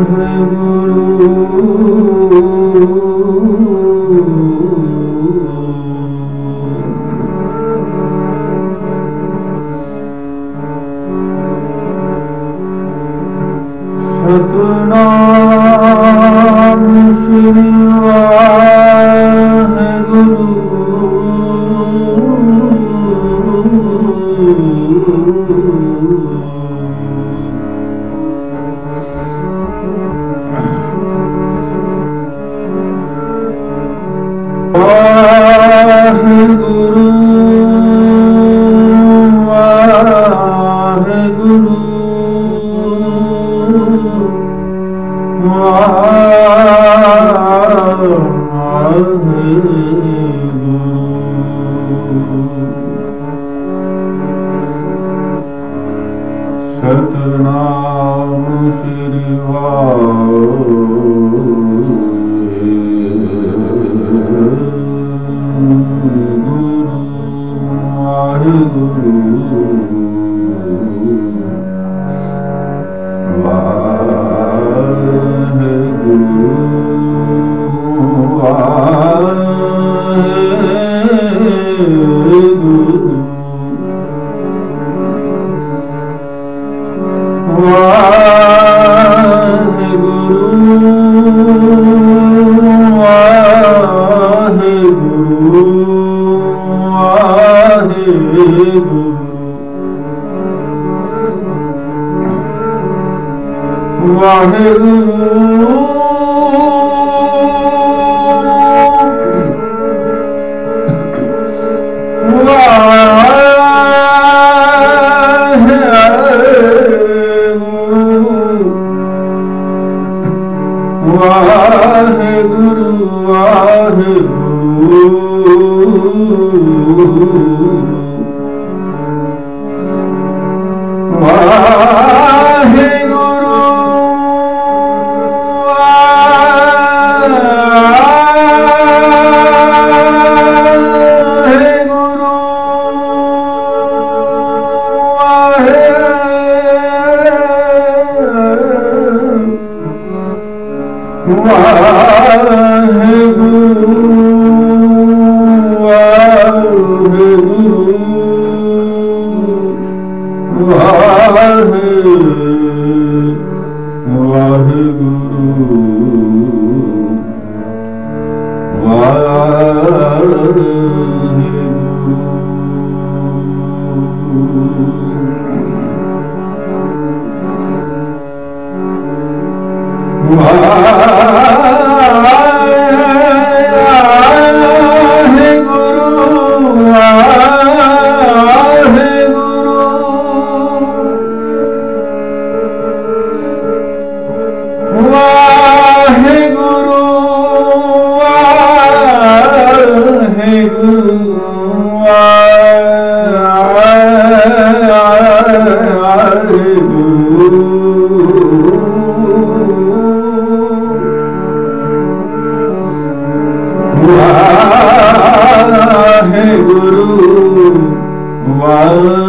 Amen. ah Wow. Wow. गुरु Guru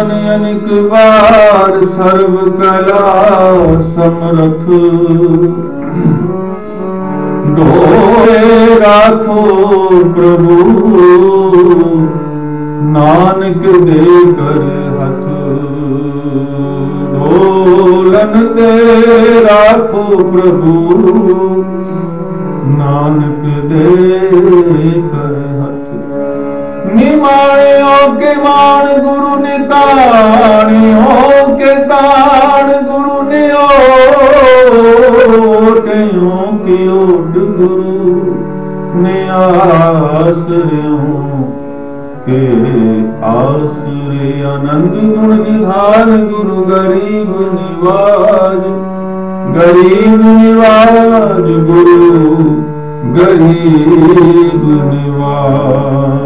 ਅਨ ਅਨਿਕ ਵਾਰ ਸਰਬ ਕਲਾ ਸਮਰਥ। ਦੋਏ ਰਾਖੋ ਪ੍ਰਭੂ, ਨਾਨਕ ਦੇ ਕਰ ਹੱਥ। ਢੋਲਨ ਤੇ ਰਾਖੋ ਪ੍ਰਭੂ, ਨਾਨਕ ਦੇ ਕਰ ਹੋ ਕੇ ਮਾਣ ਗੁਰੂ ਨੇ ਤਾਣ ਹੋ ਕੇ ਤਾਣ ਗੁਰੂ ਨੇ ਓਟ ਹੋ ਕੇ ਓਟ ਗੁਰੂ ਨੇ ਆਸਰਿਓ ਕੇ ਆਸਰੇ ਆਨੰਦ ਗੁਣ ਨਿਧਾਨ ਗੁਰੂ ਗਰੀਬ ਨਿਵਾਜ ਗਰੀਬ ਨਿਵਾਜ ਗੁਰੂ ਗਰੀਬ ਨਿਵਾਜ